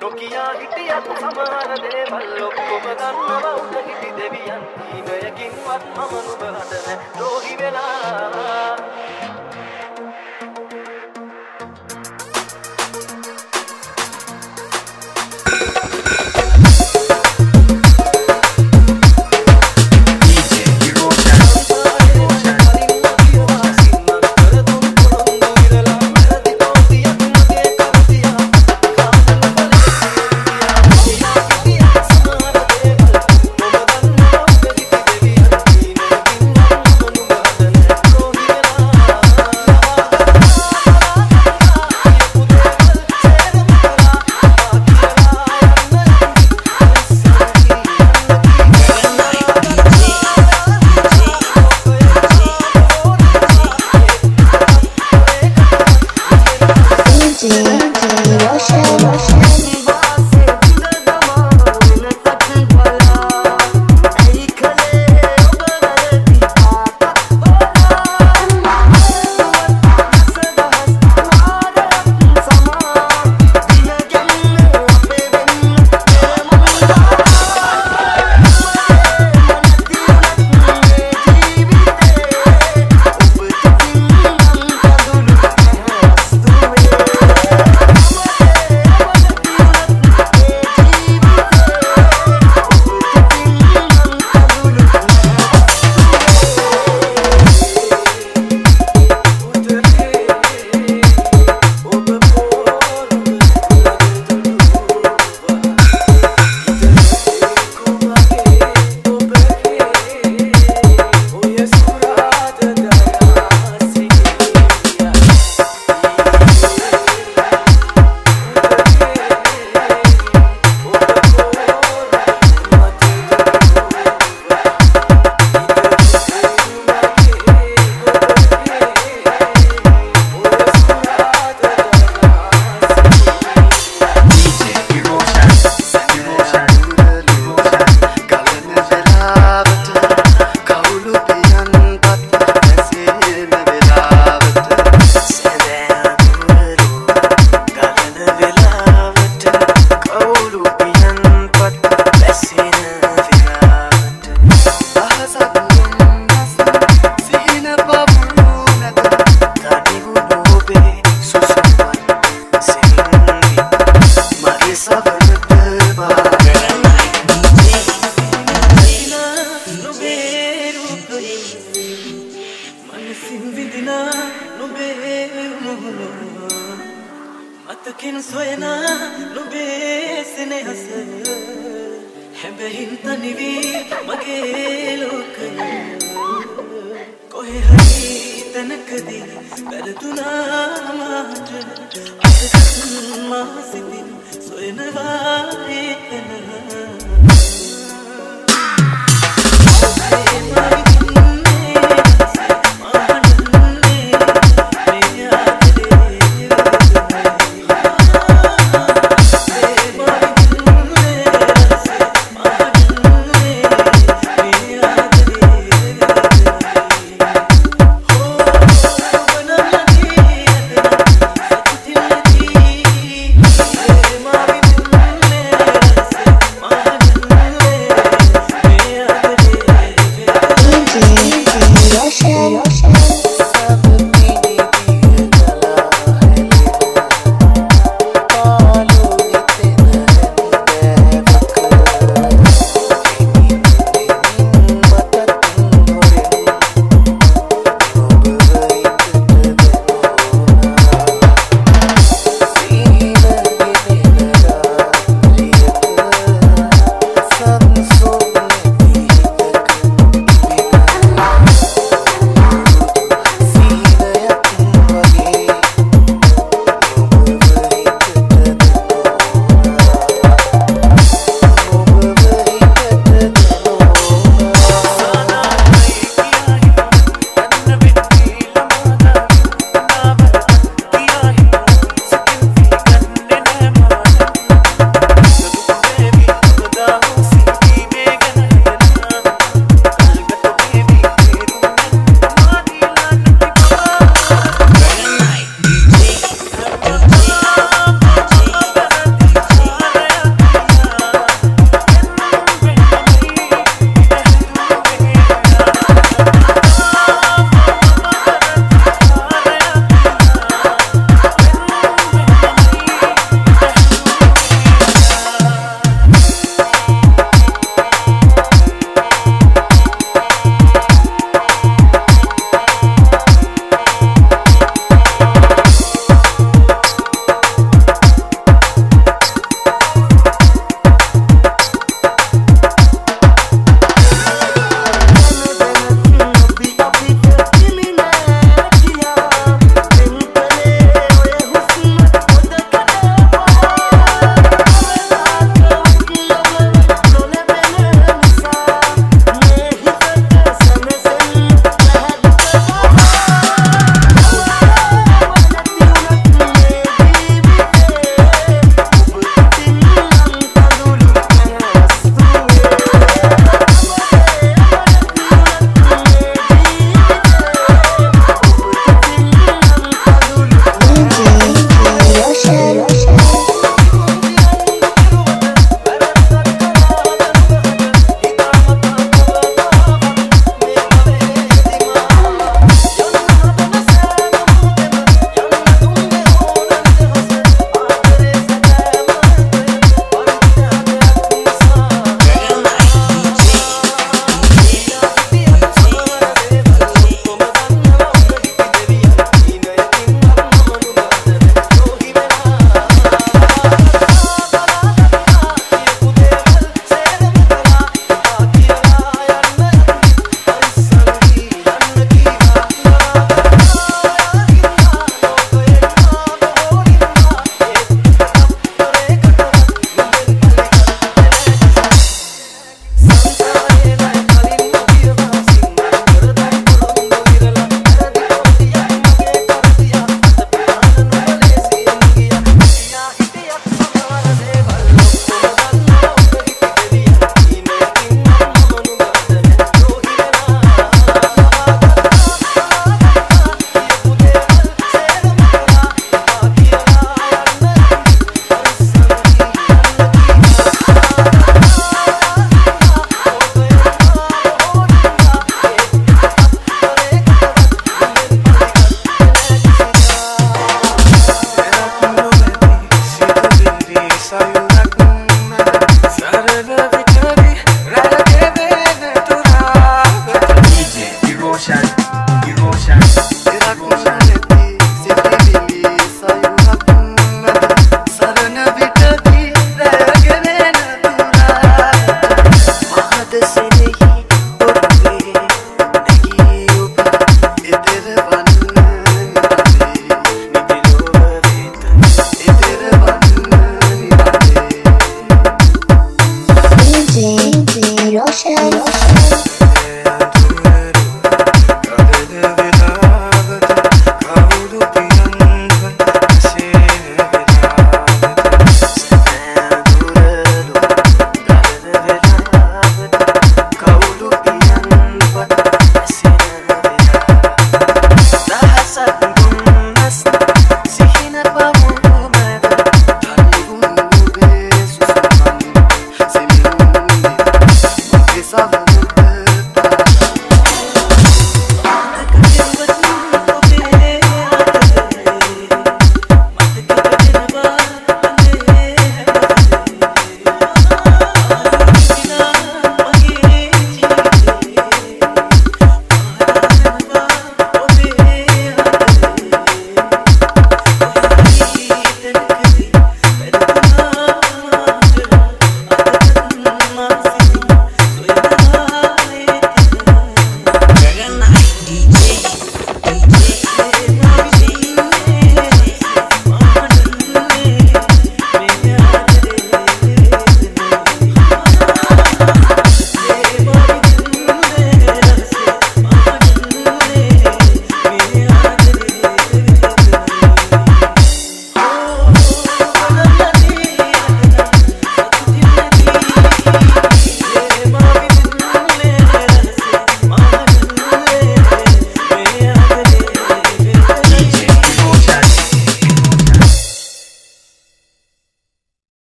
නොකියා හිටියත් සමහර දේවල් ඔක්කොම දන්නවා උඩ හිටි දෙවියන් හීනයකින්වත් මම නුඹ හදන රෝහි වෙලා. මතකින් සොයනා නොබේ සෙනෙහස. හැබැහින් තනිවී මගේ ලෝකය. කොහෙ හරි තැනකදී වැරදුනාමාට අදකත් මා සිතින් සොයනවා ඒ තැන.